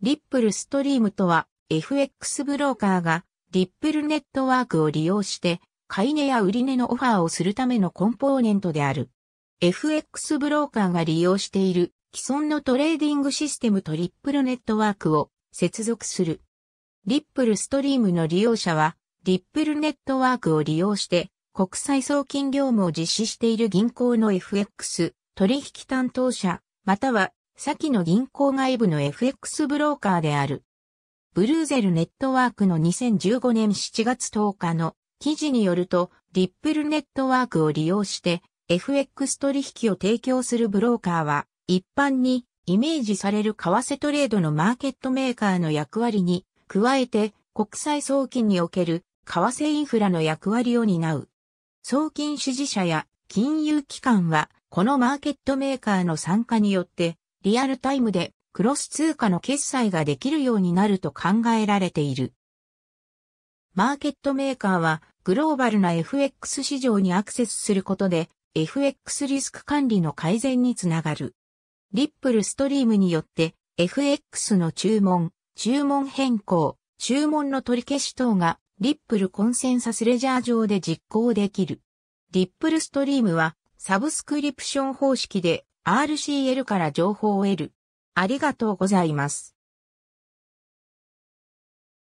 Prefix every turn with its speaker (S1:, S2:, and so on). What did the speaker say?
S1: リップルストリームとは FX ブローカーがリップルネットワークを利用して買い値や売り値のオファーをするためのコンポーネントである。FX ブローカーが利用している既存のトレーディングシステムとリップルネットワークを接続する。リップルストリームの利用者は、リップルネットワークを利用して国際送金業務を実施している銀行の FX 取引担当者、または先の銀行外部の FX ブローカーである。ブルーゼルネットワークの2015年7月10日の記事によると、リップルネットワークを利用して FX 取引を提供するブローカーは、一般にイメージされる為替トレードのマーケットメーカーの役割に、加えて国際送金における為替インフラの役割を担う。送金支持者や金融機関は、このマーケットメーカーの参加によって、リアルタイムでクロス通貨の決済ができるようになると考えられている。マーケットメーカーはグローバルな FX 市場にアクセスすることで FX リスク管理の改善につながる。リップルストリームによって FX の注文、注文変更、注文の取り消し等がリップルコンセンサスレジャー上で実行できる。リップルストリームはサブスクリプション方式で RCL から情報を得る。ありがとうございます。